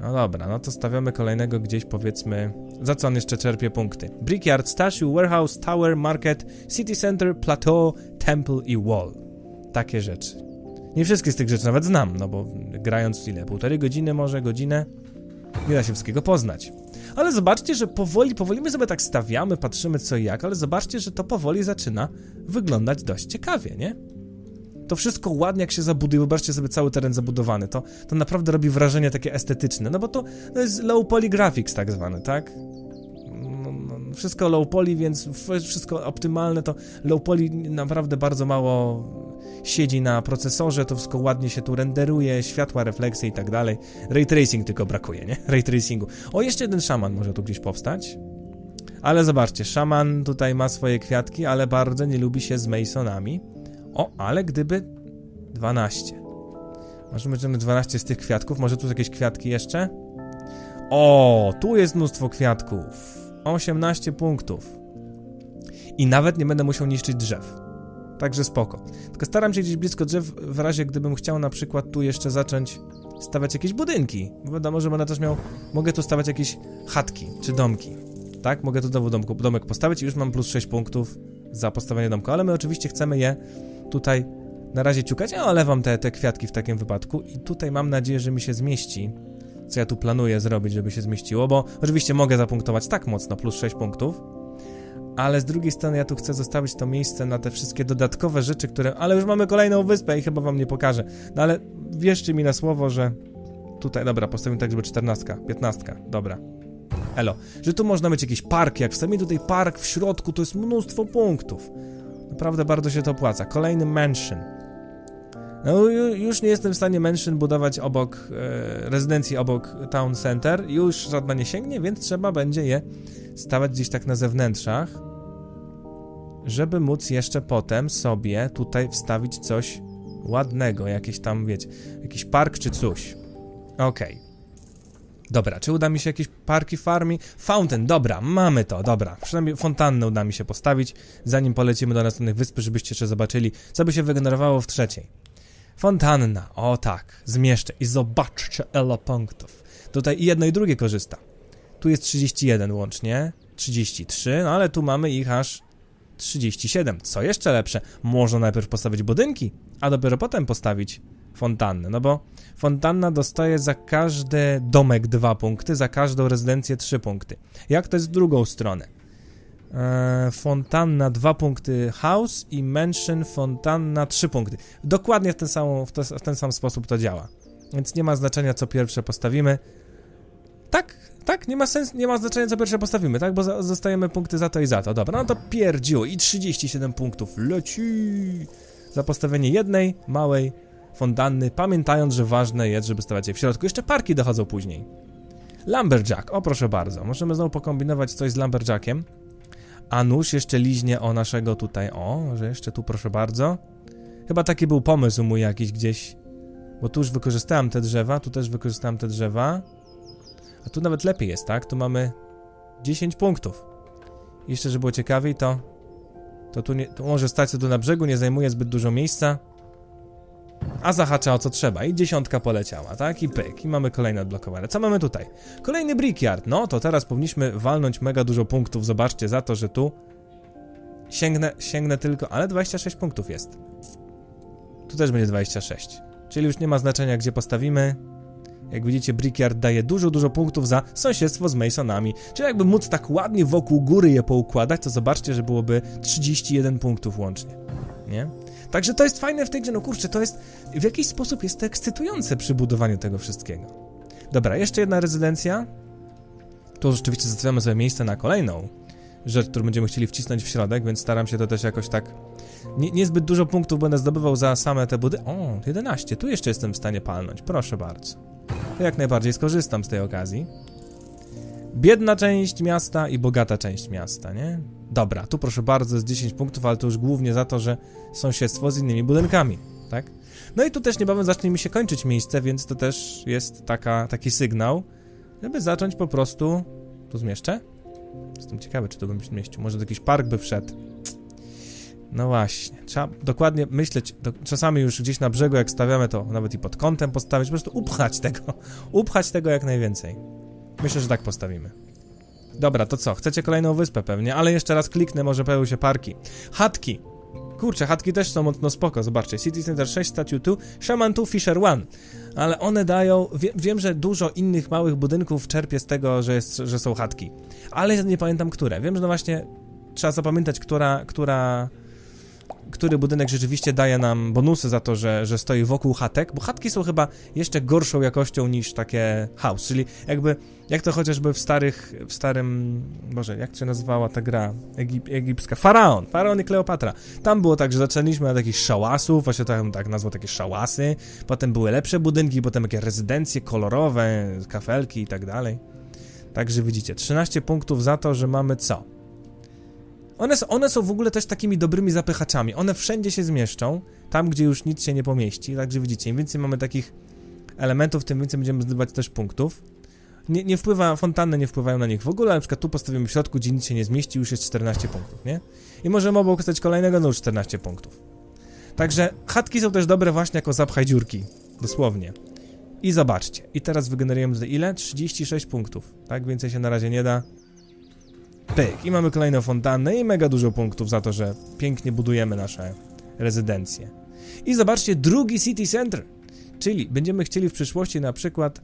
No dobra, no to stawiamy kolejnego gdzieś powiedzmy... Za co on jeszcze czerpie punkty? Brickyard, Statue, Warehouse, Tower, Market, City Center, Plateau, Temple i Wall. Takie rzeczy. Nie wszystkie z tych rzeczy nawet znam, no bo grając ile? Półtorej godziny może, godzinę? Nie da się wszystkiego poznać. Ale zobaczcie, że powoli, powoli my sobie tak stawiamy, patrzymy co i jak, ale zobaczcie, że to powoli zaczyna wyglądać dość ciekawie, nie? To wszystko ładnie jak się zabuduje, wyobraźcie sobie cały teren zabudowany, to, to naprawdę robi wrażenie takie estetyczne, no bo to, to jest low poly graphics tak zwane, tak? No, no, wszystko low poly, więc wszystko optymalne, to low poly naprawdę bardzo mało siedzi na procesorze, to wszystko ładnie się tu renderuje, światła, refleksje i tak dalej. Ray tracing tylko brakuje, nie? Ray tracingu. O, jeszcze jeden szaman może tu gdzieś powstać. Ale zobaczcie, szaman tutaj ma swoje kwiatki, ale bardzo nie lubi się z Masonami. O, ale gdyby 12. Może będziemy 12 z tych kwiatków. Może tu jakieś kwiatki jeszcze? O, tu jest mnóstwo kwiatków. 18 punktów. I nawet nie będę musiał niszczyć drzew. Także spoko. Tylko staram się gdzieś blisko drzew, w razie gdybym chciał na przykład tu jeszcze zacząć stawiać jakieś budynki. Wiadomo, że będę też miał... Mogę tu stawiać jakieś chatki, czy domki. Tak? Mogę tu znowu domku, domek postawić i już mam plus 6 punktów za postawienie domku. Ale my oczywiście chcemy je tutaj na razie ciukać. Ja olewam te, te kwiatki w takim wypadku i tutaj mam nadzieję, że mi się zmieści, co ja tu planuję zrobić, żeby się zmieściło, bo oczywiście mogę zapunktować tak mocno, plus 6 punktów, ale z drugiej strony ja tu chcę zostawić to miejsce na te wszystkie dodatkowe rzeczy, które... Ale już mamy kolejną wyspę i chyba wam nie pokażę. No ale wierzcie mi na słowo, że tutaj, dobra, postawimy tak, żeby 14, 15, dobra. Elo, że tu można mieć jakiś park, jak wstawimy tutaj park w środku, to jest mnóstwo punktów. Naprawdę bardzo się to opłaca. Kolejny mansion. No, już nie jestem w stanie mansion budować obok e, rezydencji, obok town center. Już żadna nie sięgnie, więc trzeba będzie je stawać gdzieś tak na zewnętrzach, żeby móc jeszcze potem sobie tutaj wstawić coś ładnego, jakieś tam, wiecie, jakiś park czy coś. Okej. Okay. Dobra, czy uda mi się jakieś parki farmi? Fountain, dobra, mamy to, dobra. Przynajmniej fontannę uda mi się postawić, zanim polecimy do następnych wysp, żebyście jeszcze zobaczyli, co by się wygenerowało w trzeciej. Fontanna, o tak, zmieszczę i zobaczcie elo punktów. Tutaj i jedno i drugie korzysta. Tu jest 31 łącznie, 33, no ale tu mamy ich aż 37. Co jeszcze lepsze, można najpierw postawić budynki, a dopiero potem postawić fontannę, no bo fontanna dostaje za każdy domek dwa punkty, za każdą rezydencję trzy punkty. Jak to jest w drugą stronę? Eee, fontanna dwa punkty house i mansion fontanna trzy punkty. Dokładnie w ten, sam, w, w ten sam sposób to działa. Więc nie ma znaczenia co pierwsze postawimy. Tak, tak, nie ma sens, nie ma znaczenia co pierwsze postawimy, tak? Bo zostajemy punkty za to i za to. Dobra, no to pierdziło i 37 punktów leci za postawienie jednej małej fontanny, pamiętając, że ważne jest, żeby stawać je w środku. Jeszcze parki dochodzą później. Lumberjack, o proszę bardzo, możemy znowu pokombinować coś z Lumberjackiem. A nóż jeszcze liźnie o naszego tutaj, o, że jeszcze tu proszę bardzo. Chyba taki był pomysł mój jakiś gdzieś, bo tu już wykorzystałem te drzewa, tu też wykorzystałem te drzewa. A tu nawet lepiej jest, tak? Tu mamy 10 punktów. Jeszcze, żeby było ciekawiej, to to tu, nie, to może stać tu na brzegu, nie zajmuje zbyt dużo miejsca a zahacza o co trzeba i dziesiątka poleciała, tak? I pyk, i mamy kolejne odblokowane. Co mamy tutaj? Kolejny brickyard, no to teraz powinniśmy walnąć mega dużo punktów, zobaczcie, za to, że tu sięgnę, sięgnę tylko, ale 26 punktów jest. Tu też będzie 26, czyli już nie ma znaczenia, gdzie postawimy. Jak widzicie, Brickyard daje dużo, dużo punktów za sąsiedztwo z Masonami. Czyli jakby móc tak ładnie wokół góry je poukładać, to zobaczcie, że byłoby 31 punktów łącznie. Nie? Także to jest fajne w tej grze, no kurczę, to jest w jakiś sposób jest to ekscytujące przy budowaniu tego wszystkiego. Dobra, jeszcze jedna rezydencja. Tu rzeczywiście zostawiamy sobie miejsce na kolejną rzecz, którą będziemy chcieli wcisnąć w środek, więc staram się to też jakoś tak... Nie, niezbyt dużo punktów będę zdobywał za same te budy... O, 11, tu jeszcze jestem w stanie palnąć, proszę bardzo. To jak najbardziej skorzystam z tej okazji. Biedna część miasta i bogata część miasta, nie? Dobra, tu proszę bardzo jest 10 punktów, ale to już głównie za to, że sąsiedztwo z innymi budynkami, tak? No i tu też niebawem zacznie mi się kończyć miejsce, więc to też jest taka, taki sygnał, żeby zacząć po prostu... Tu zmieszczę? Jestem ciekawy, czy to bym zmieścił. Może jakiś park by wszedł. No właśnie, trzeba dokładnie myśleć, do, czasami już gdzieś na brzegu jak stawiamy to, nawet i pod kątem postawić, po prostu upchać tego, upchać tego jak najwięcej. Myślę, że tak postawimy. Dobra, to co? Chcecie kolejną wyspę pewnie, ale jeszcze raz kliknę, może pojawią się parki. Chatki. Kurczę, chatki też są mocno spoko, zobaczcie. City Center 6, Statue 2, Shaman 2, Fisher 1. Ale one dają... Wie, wiem, że dużo innych małych budynków czerpie z tego, że, jest, że są chatki. Ale nie pamiętam, które. Wiem, że no właśnie trzeba zapamiętać, która, która który budynek rzeczywiście daje nam bonusy za to, że, że stoi wokół chatek, bo chatki są chyba jeszcze gorszą jakością niż takie house, czyli jakby, jak to chociażby w starych, w starym, Boże, jak się nazywała ta gra Egip, egipska? Faraon, Faraon i Kleopatra. Tam było tak, że zaczęliśmy od jakichś szałasów, właśnie tak, tak nazwał takie szałasy, potem były lepsze budynki, potem jakieś rezydencje kolorowe, kafelki i tak dalej. Także widzicie, 13 punktów za to, że mamy co? One, one są w ogóle też takimi dobrymi zapychaczami. One wszędzie się zmieszczą, tam gdzie już nic się nie pomieści. Także widzicie, im więcej mamy takich elementów, tym więcej będziemy zdobywać też punktów. Nie, nie wpływa, fontanny nie wpływają na nich w ogóle, na przykład tu postawimy w środku, gdzie nic się nie zmieści, już jest 14 punktów, nie? I możemy obok stać kolejnego, no już 14 punktów. Także chatki są też dobre właśnie jako zapchaj dziurki, dosłownie. I zobaczcie, i teraz wygenerujemy tutaj ile? 36 punktów, tak? Więcej się na razie nie da. Pyk. I mamy kolejną fontannę i mega dużo punktów za to, że pięknie budujemy nasze rezydencje. I zobaczcie, drugi city center. Czyli będziemy chcieli w przyszłości na przykład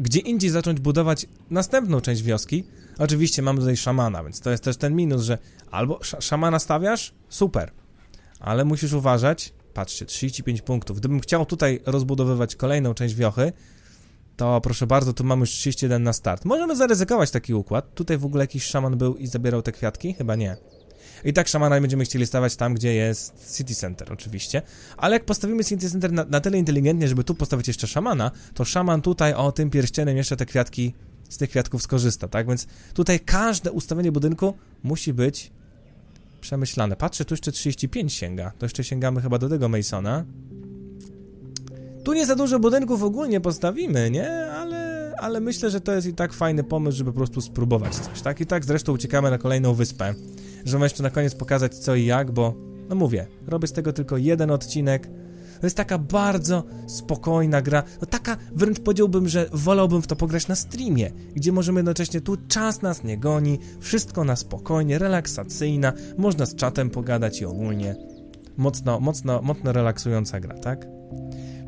gdzie indziej zacząć budować następną część wioski. Oczywiście mamy tutaj szamana, więc to jest też ten minus, że albo sz szamana stawiasz, super, ale musisz uważać, patrzcie, 35 punktów. Gdybym chciał tutaj rozbudowywać kolejną część wiochy, to proszę bardzo, tu mamy już 31 na start. Możemy zaryzykować taki układ. Tutaj w ogóle jakiś szaman był i zabierał te kwiatki? Chyba nie. I tak szamana będziemy chcieli stawiać tam, gdzie jest City Center, oczywiście. Ale jak postawimy City Center na, na tyle inteligentnie, żeby tu postawić jeszcze szamana, to szaman tutaj o tym pierścienem jeszcze te kwiatki, z tych kwiatków skorzysta, tak? Więc tutaj każde ustawienie budynku musi być przemyślane. Patrzę, tu jeszcze 35 sięga. To jeszcze sięgamy chyba do tego Masona. Tu nie za dużo budynków ogólnie postawimy, nie? Ale, ale myślę, że to jest i tak fajny pomysł, żeby po prostu spróbować coś, tak? I tak zresztą uciekamy na kolejną wyspę, żeby jeszcze na koniec pokazać co i jak, bo, no mówię, robię z tego tylko jeden odcinek. To jest taka bardzo spokojna gra, no taka wręcz powiedziałbym, że wolałbym w to pograć na streamie, gdzie możemy jednocześnie tu czas nas nie goni, wszystko na spokojnie, relaksacyjna, można z czatem pogadać i ogólnie mocno, mocno, mocno relaksująca gra, tak?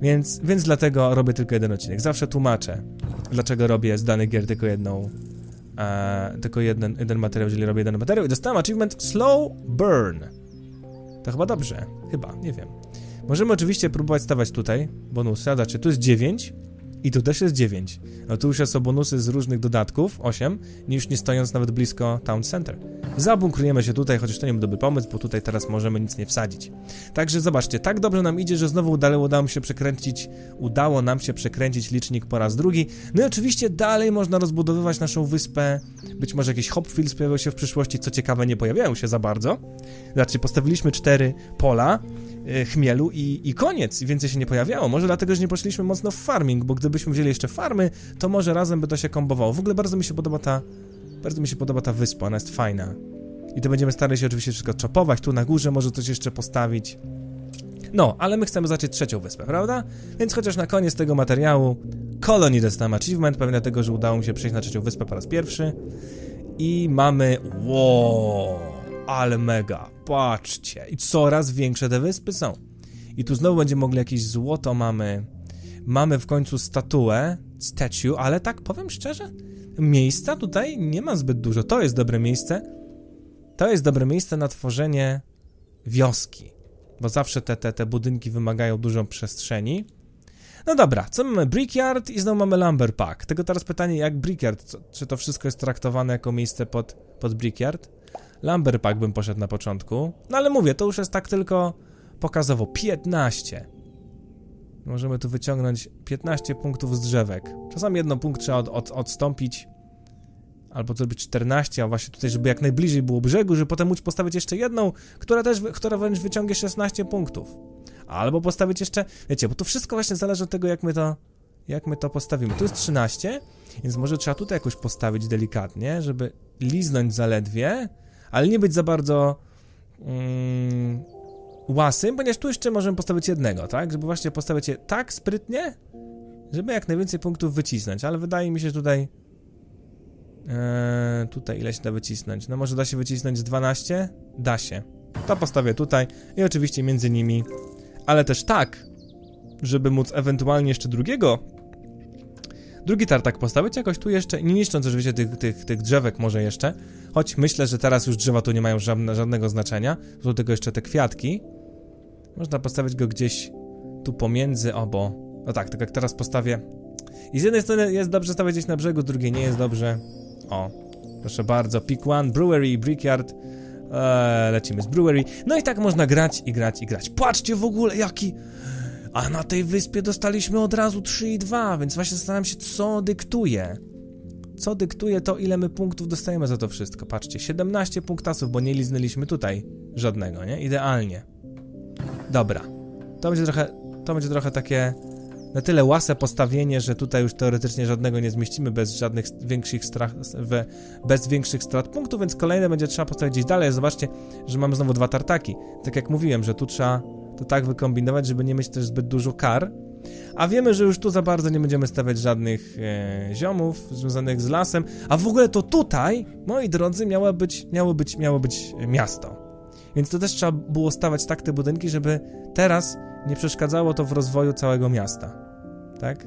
Więc, więc dlatego robię tylko jeden odcinek. Zawsze tłumaczę, dlaczego robię z danych gier tylko jedną, e, tylko jeden, jeden materiał, jeżeli robię jeden materiał. I dostałem achievement Slow Burn. To chyba dobrze. Chyba, nie wiem. Możemy oczywiście próbować stawać tutaj bonusy, znaczy tu jest 9, i tu też jest 9. No tu już są bonusy z różnych dodatków, 8, niż nie stojąc nawet blisko Town Center. Zabunkrujemy się tutaj, chociaż to nie był dobry pomysł, bo tutaj teraz możemy nic nie wsadzić. Także zobaczcie, tak dobrze nam idzie, że znowu udało, nam się przekręcić, udało nam się przekręcić licznik po raz drugi. No i oczywiście dalej można rozbudowywać naszą wyspę. Być może jakieś hopfields pojawią się w przyszłości, co ciekawe nie pojawiają się za bardzo. Znaczy postawiliśmy cztery pola, chmielu i, i koniec, więcej się nie pojawiało. Może dlatego, że nie poszliśmy mocno w farming, bo gdybyśmy wzięli jeszcze farmy, to może razem by to się kombowało. W ogóle bardzo mi się podoba ta, bardzo mi się podoba ta wyspa, ona jest fajna. I to będziemy starali się oczywiście wszystko czopować, tu na górze może coś jeszcze postawić. No, ale my chcemy zacząć trzecią wyspę, prawda? Więc chociaż na koniec tego materiału Colony dostałem achievement, pewnie dlatego, że udało mi się przejść na trzecią wyspę po raz pierwszy. I mamy... Wow ale mega, patrzcie. I coraz większe te wyspy są. I tu znowu będziemy mogli jakieś złoto mamy. mamy w końcu statuę, statue, ale tak powiem szczerze, miejsca tutaj nie ma zbyt dużo. To jest dobre miejsce. To jest dobre miejsce na tworzenie wioski, bo zawsze te, te, te budynki wymagają dużo przestrzeni. No dobra, co mamy? Brickyard i znowu mamy Lumber Park. Tylko teraz pytanie, jak Brickyard? Co, czy to wszystko jest traktowane jako miejsce pod, pod Brickyard? Lumber Park bym poszedł na początku. No ale mówię, to już jest tak tylko pokazowo. 15. Możemy tu wyciągnąć 15 punktów z drzewek. Czasami jedno punkt trzeba od, od, odstąpić. Albo zrobić 14, a właśnie tutaj, żeby jak najbliżej było brzegu, żeby potem móc postawić jeszcze jedną, która też, która wręcz wyciągnie 16 punktów. Albo postawić jeszcze, wiecie, bo to wszystko właśnie zależy od tego, jak my to, jak my to postawimy. Tu jest 13, więc może trzeba tutaj jakoś postawić delikatnie, żeby liznąć zaledwie, ale nie być za bardzo mm, łasym, ponieważ tu jeszcze możemy postawić jednego, tak? Żeby właśnie postawić je tak sprytnie, żeby jak najwięcej punktów wycisnąć, ale wydaje mi się, że tutaj Eee, tutaj ile się da wycisnąć? No może da się wycisnąć 12? Da się. To postawię tutaj i oczywiście między nimi, ale też tak, żeby móc ewentualnie jeszcze drugiego drugi tartak postawić jakoś tu jeszcze, nie niszcząc oczywiście tych, tych, tych drzewek może jeszcze, choć myślę, że teraz już drzewa tu nie mają żadne, żadnego znaczenia, są tylko jeszcze te kwiatki. Można postawić go gdzieś tu pomiędzy obo. No tak, tak jak teraz postawię. I z jednej strony jest dobrze stawiać gdzieś na brzegu, z drugiej nie jest dobrze. O, proszę bardzo, Pick One, Brewery, Brickyard. Eee, lecimy z Brewery. No i tak można grać i grać i grać. Patrzcie w ogóle, jaki... A na tej wyspie dostaliśmy od razu 3 i 2, więc właśnie zastanawiam się, co dyktuje. Co dyktuje to, ile my punktów dostajemy za to wszystko. Patrzcie, 17 punktasów, bo nie liznęliśmy tutaj żadnego, nie? Idealnie. Dobra. To będzie trochę, to będzie trochę takie na tyle łase postawienie, że tutaj już teoretycznie żadnego nie zmieścimy bez żadnych większych strat, bez większych strat punktów, więc kolejne będzie trzeba postawić gdzieś dalej. Zobaczcie, że mamy znowu dwa tartaki. Tak jak mówiłem, że tu trzeba to tak wykombinować, żeby nie mieć też zbyt dużo kar. A wiemy, że już tu za bardzo nie będziemy stawiać żadnych e, ziomów związanych z lasem. A w ogóle to tutaj, moi drodzy, miało być, miało być, miało być miasto. Więc to też trzeba było stawać tak te budynki, żeby teraz nie przeszkadzało to w rozwoju całego miasta. Tak?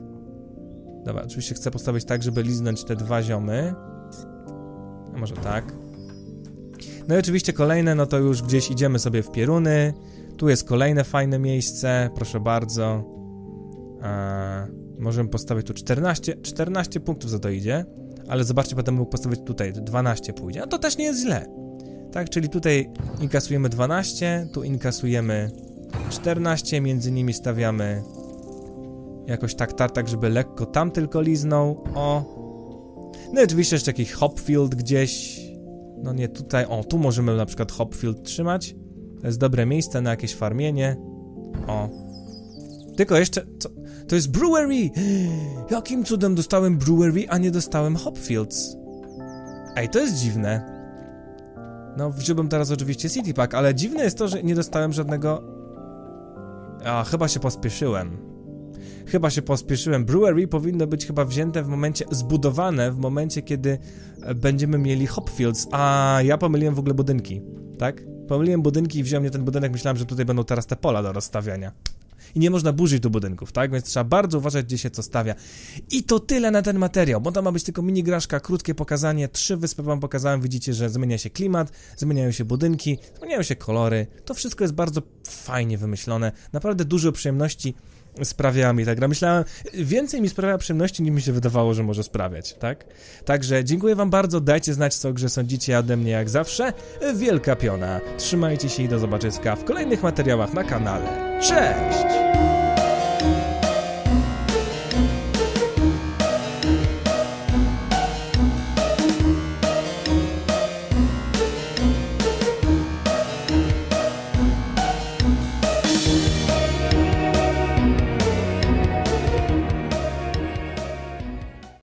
Dobra, oczywiście chcę postawić tak, żeby liznąć te dwa ziomy. A może tak. No i oczywiście kolejne, no to już gdzieś idziemy sobie w pieruny. Tu jest kolejne fajne miejsce, proszę bardzo. Eee, możemy postawić tu 14, 14 punktów za to idzie. Ale zobaczcie, potem mógł postawić tutaj, 12 pójdzie. No to też nie jest źle. Tak, czyli tutaj inkasujemy 12, tu inkasujemy 14, między nimi stawiamy jakoś tak tartak, żeby lekko tam tylko liznął. O. No i oczywiście jeszcze jakiś hopfield gdzieś. No nie tutaj. O, tu możemy na przykład hopfield trzymać. To jest dobre miejsce na jakieś farmienie. O. Tylko jeszcze... To jest brewery! Jakim cudem dostałem brewery, a nie dostałem hopfields? Ej, to jest dziwne. No, wziąłbym teraz oczywiście City Pack, ale dziwne jest to, że nie dostałem żadnego a, chyba się pospieszyłem. Chyba się pospieszyłem. Brewery powinno być chyba wzięte w momencie, zbudowane w momencie, kiedy e, będziemy mieli Hopfields, a ja pomyliłem w ogóle budynki, tak? Pomyliłem budynki i wziąłem mnie ten budynek, myślałem, że tutaj będą teraz te pola do rozstawiania. I nie można burzyć tu budynków, tak? Więc trzeba bardzo uważać, gdzie się co stawia. I to tyle na ten materiał, bo to ma być tylko mini graszka, krótkie pokazanie. Trzy wyspy wam pokazałem, widzicie, że zmienia się klimat, zmieniają się budynki, zmieniają się kolory. To wszystko jest bardzo fajnie wymyślone. Naprawdę dużo przyjemności sprawia mi ta gra. Myślałem, więcej mi sprawia przyjemności, niż mi się wydawało, że może sprawiać, tak? Także dziękuję wam bardzo, dajcie znać, co grze sądzicie ode mnie jak zawsze. Wielka piona. Trzymajcie się i do zobaczenia w kolejnych materiałach na kanale. Cześć!